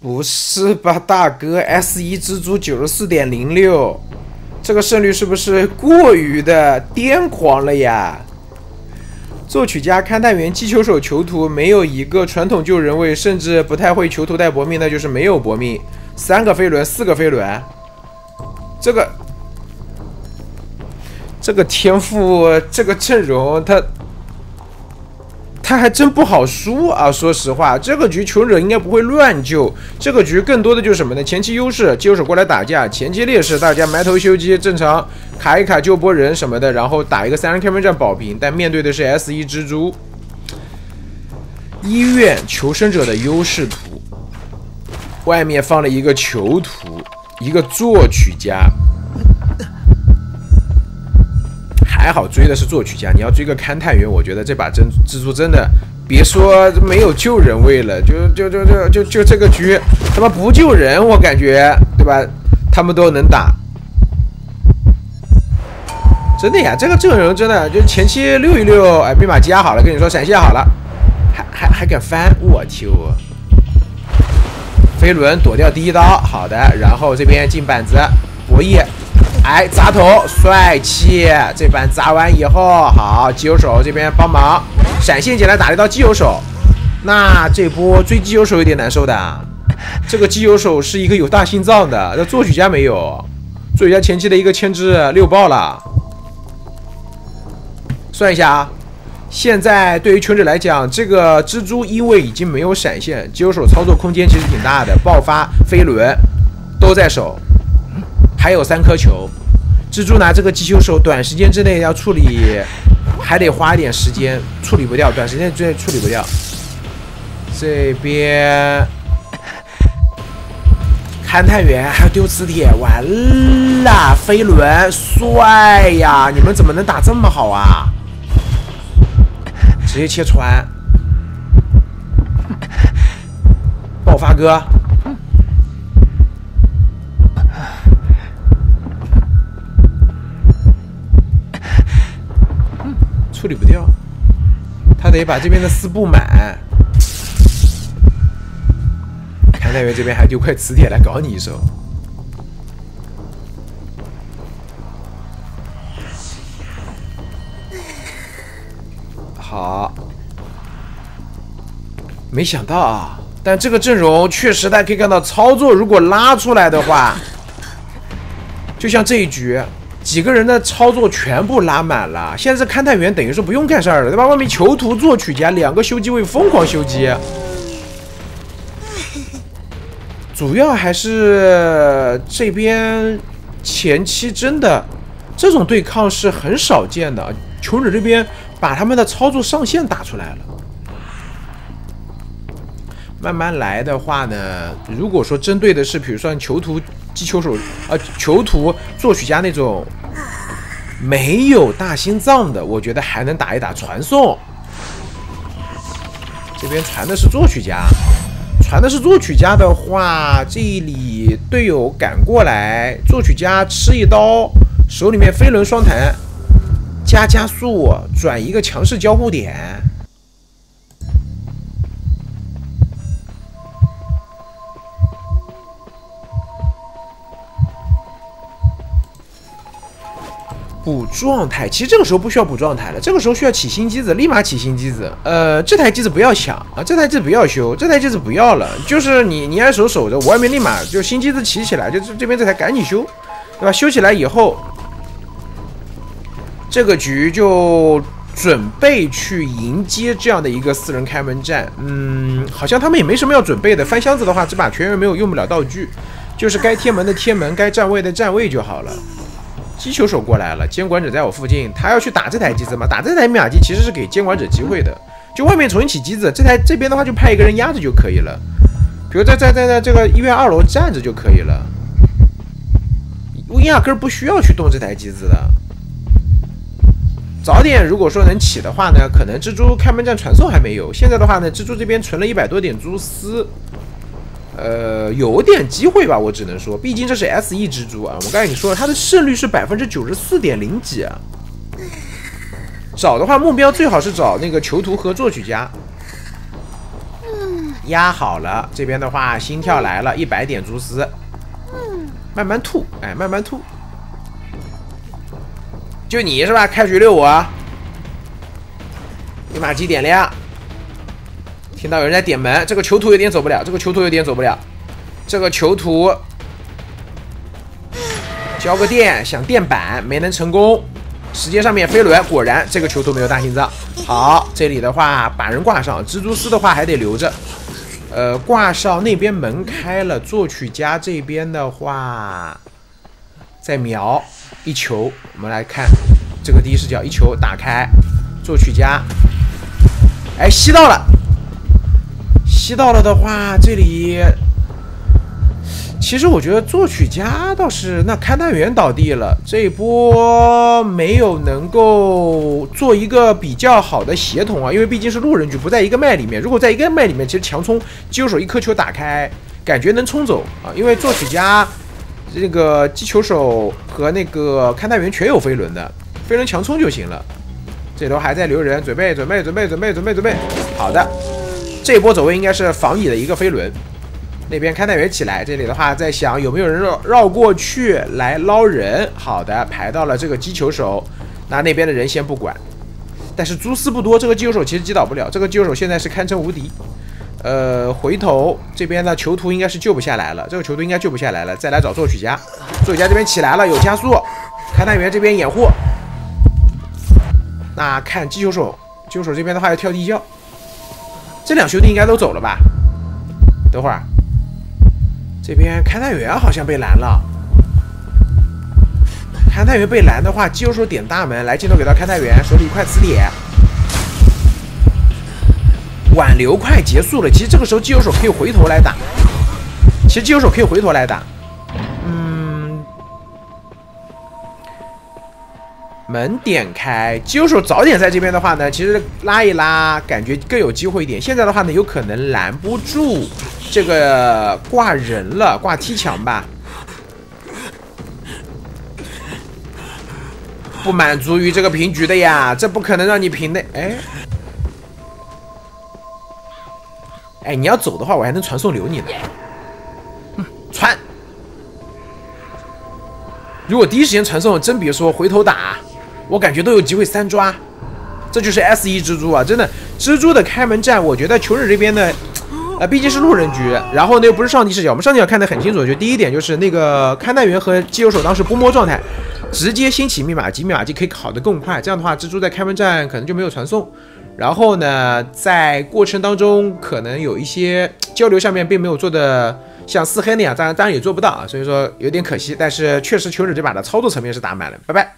不是吧，大哥？S 一蜘蛛九十四点零六，这个胜率是不是过于的癫狂了呀？作曲家、勘探员、击球手、囚徒，没有一个传统救人位，甚至不太会囚徒带搏命，那就是没有搏命。三个飞轮，四个飞轮，这个这个天赋，这个阵容，他。他还真不好输啊！说实话，这个局穷者应该不会乱救。这个局更多的就是什么呢？前期优势，接手过来打架；前期劣势，大家埋头修机，正常卡一卡救波人什么的，然后打一个三人开门战保平。但面对的是 S 一蜘蛛医院求生者的优势图，外面放了一个囚徒，一个作曲家。还好追的是作曲家，你要追个勘探员，我觉得这把真蜘蛛真的别说没有救人位了，就就就就就就这个局他妈不救人，我感觉对吧？他们都能打，真的呀，这个阵容真的就前期溜一溜，哎，兵马加好了，跟你说闪现好了，还还还敢翻，我去！飞轮躲掉第一刀，好的，然后这边进板子博弈。哎，砸头帅气！这板砸完以后，好，机油手这边帮忙，闪现进来打了一刀机油手。那这波追机油手有点难受的。这个机油手是一个有大心脏的，那作曲家没有。作曲家前期的一个牵制六爆了。算一下啊，现在对于穷者来讲，这个蜘蛛因为已经没有闪现，机油手操作空间其实挺大的，爆发飞轮都在手，还有三颗球。蜘蛛拿这个击球手，短时间之内要处理，还得花一点时间，处理不掉，短时间之内处理不掉。这边勘探员还要丢磁铁，完了！飞轮帅呀！你们怎么能打这么好啊？直接切穿，爆发哥。处理不掉，他得把这边的丝布满。勘探员这边还丢块磁铁来搞你一手。好，没想到啊，但这个阵容确实，大家可以看到，操作如果拉出来的话，就像这一局。几个人的操作全部拉满了，现在是勘探员，等于说不用干事儿了，对吧？外面囚徒、作曲家两个修机位疯狂修机，主要还是这边前期真的这种对抗是很少见的，穷者这边把他们的操作上限打出来了。慢慢来的话呢，如果说针对的是，比如说囚徒。击球手啊，囚徒作曲家那种没有大心脏的，我觉得还能打一打传送。这边传的是作曲家，传的是作曲家的话，这里队友赶过来，作曲家吃一刀，手里面飞轮双弹加加速，转一个强势交互点。补状态，其实这个时候不需要补状态了，这个时候需要起新机子，立马起新机子。呃，这台机子不要抢啊，这台机子不要修，这台机子不要了，就是你你按手守着，我外面立马就新机子起起来，就这这边这台赶紧修，对吧？修起来以后，这个局就准备去迎接这样的一个四人开门战。嗯，好像他们也没什么要准备的，翻箱子的话，这把全员没有用不了道具，就是该贴门的贴门，该站位的站位就好了。击球手过来了，监管者在我附近，他要去打这台机子嘛？打这台密码机其实是给监管者机会的。就外面重新起机子，这台这边的话就派一个人压着就可以了，比如在在在在这个医院二楼站着就可以了。我压根不需要去动这台机子的。早点如果说能起的话呢，可能蜘蛛开门战传送还没有。现在的话呢，蜘蛛这边存了一百多点蛛丝。呃，有点机会吧，我只能说，毕竟这是 S E 蜘蛛啊。我刚才你说了，它的胜率是百分之九十四点零几啊。找的话，目标最好是找那个囚徒和作曲家。压好了，这边的话心跳来了，一百点蛛丝，慢慢吐，哎，慢慢吐。就你是吧？开局六五，密码机点亮，听到有人在点门，这个囚徒有点走不了，这个囚徒有点走不了，这个囚徒交个电想垫板没能成功。时间上面飞轮，果然这个囚徒没有大心脏。好，这里的话把人挂上，蜘蛛丝的话还得留着。呃，挂上那边门开了，作曲家这边的话再瞄一球。我们来看这个第一视角，一球打开，作曲家，哎，吸到了，吸到了的话，这里。其实我觉得作曲家倒是那勘探员倒地了，这一波没有能够做一个比较好的协同啊，因为毕竟是路人局不在一个麦里面。如果在一个麦里面，其实强冲击球手一颗球打开，感觉能冲走啊。因为作曲家这个击球手和那个勘探员全有飞轮的，飞轮强冲就行了。这头还在留人，准备准备准备准备准备准备，好的，这波走位应该是防野的一个飞轮。那边勘探员起来，这里的话在想有没有人绕绕过去来捞人。好的，排到了这个击球手，那那边的人先不管。但是蛛丝不多，这个击球手其实击倒不了。这个击球手现在是堪称无敌。呃，回头这边的囚徒应该是救不下来了，这个囚徒应该救不下来了。再来找作曲家，作曲家这边起来了，有加速。勘探员这边掩护。那看击球手，击球手这边的话要跳地窖。这两兄弟应该都走了吧？等会儿。这边勘探员好像被拦了。勘探员被拦的话，机油手点大门，来镜头给到勘探员手里一块磁铁，挽留快结束了。其实这个时候机油手可以回头来打，其实机油手可以回头来打。门点开，机油手早点在这边的话呢，其实拉一拉，感觉更有机会一点。现在的话呢，有可能拦不住。这个挂人了，挂踢墙吧。不满足于这个平局的呀，这不可能让你平的。哎，哎，你要走的话，我还能传送留你呢。传。如果第一时间传送，真别说回头打，我感觉都有机会三抓。这就是 S 一蜘蛛啊，真的，蜘蛛的开门战，我觉得求忍这边的。啊，毕竟是路人局，然后呢又不是上帝视角，我们上帝视角看得很清楚。就第一点就是那个勘探员和机油手当时不摸状态，直接兴起密码机，密码机可以考得更快。这样的话，蜘蛛在开门战可能就没有传送。然后呢，在过程当中可能有一些交流上面并没有做的像四黑那样，当然当然也做不到啊，所以说有点可惜。但是确实求者这把的操作层面是打满了。拜拜。